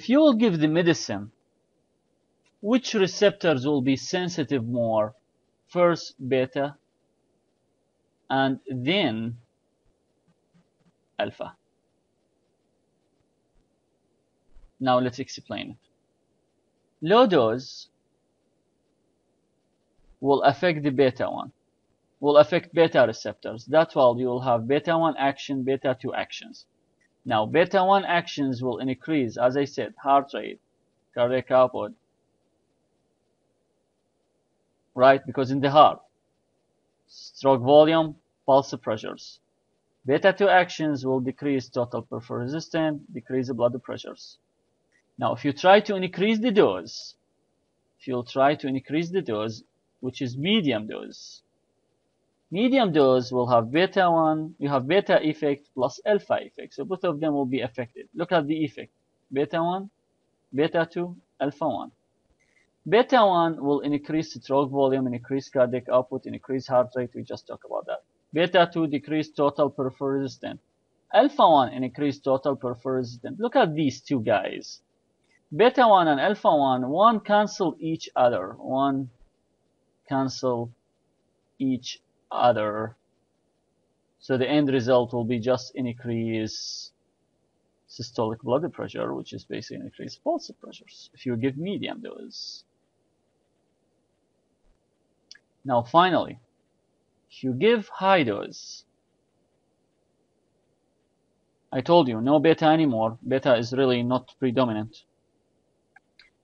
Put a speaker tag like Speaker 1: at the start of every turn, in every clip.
Speaker 1: if you will give the medicine, which receptors will be sensitive more? First beta and then alpha. Now let's explain it. Low dose will affect the beta 1, will affect beta receptors. That's why you will have beta 1 action, beta 2 actions. Now, beta 1 actions will increase, as I said, heart rate, cardiac output, right? Because in the heart, stroke volume, pulse pressures. Beta 2 actions will decrease total peripheral resistance, decrease the blood pressures. Now, if you try to increase the dose, if you'll try to increase the dose, which is medium dose, medium dose will have beta 1, you have beta effect plus alpha effect. So both of them will be affected. Look at the effect. Beta 1, beta 2, alpha 1. Beta 1 will increase stroke volume, increase cardiac output, increase heart rate. We just talked about that. Beta 2 decrease total peripheral resistance. Alpha 1 increase total peripheral resistance. Look at these two guys beta 1 and alpha 1, one cancel each other. One cancel each other. So the end result will be just increase systolic blood pressure, which is basically increase pulse pressures if you give medium dose. Now finally, if you give high dose, I told you, no beta anymore. Beta is really not predominant.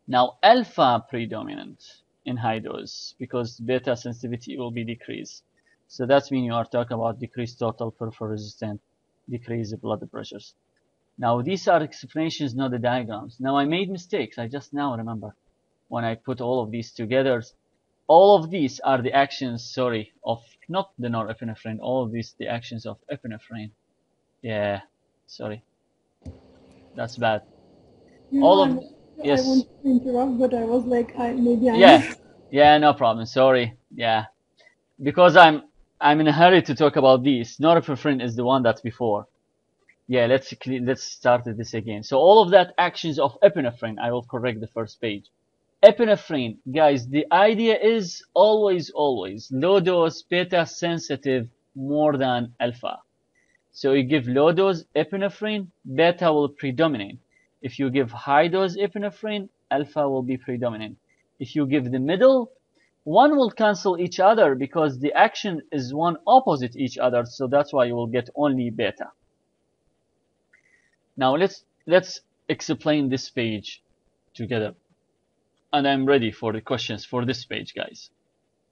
Speaker 1: Now alpha predominant in high dose because beta sensitivity will be decreased. So that's mean you are talking about decreased total peripheral resistance, decreased blood pressures. Now these are explanations, not the diagrams. Now I made mistakes. I just now remember when I put all of these together. All of these are the actions, sorry, of not the norepinephrine. All of these the actions of epinephrine. Yeah, sorry. That's bad. all of Yes.
Speaker 2: I want to interrupt, but I was like, I maybe I.
Speaker 1: Yeah, yeah, no problem. Sorry. Yeah, because I'm I'm in a hurry to talk about this. Norepinephrine is the one that's before. Yeah, let's let's start this again. So all of that actions of epinephrine, I will correct the first page. Epinephrine, guys, the idea is always, always low dose beta sensitive more than alpha. So you give low dose epinephrine, beta will predominate. If you give high dose epinephrine, alpha will be predominant. If you give the middle, one will cancel each other because the action is one opposite each other. So that's why you will get only beta. Now let's, let's explain this page together. And I'm ready for the questions for this page, guys.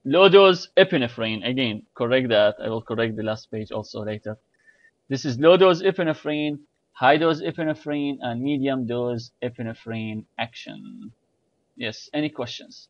Speaker 1: Low dose epinephrine. Again, correct that. I will correct the last page also later. This is low dose epinephrine high dose epinephrine and medium dose epinephrine action. Yes, any questions?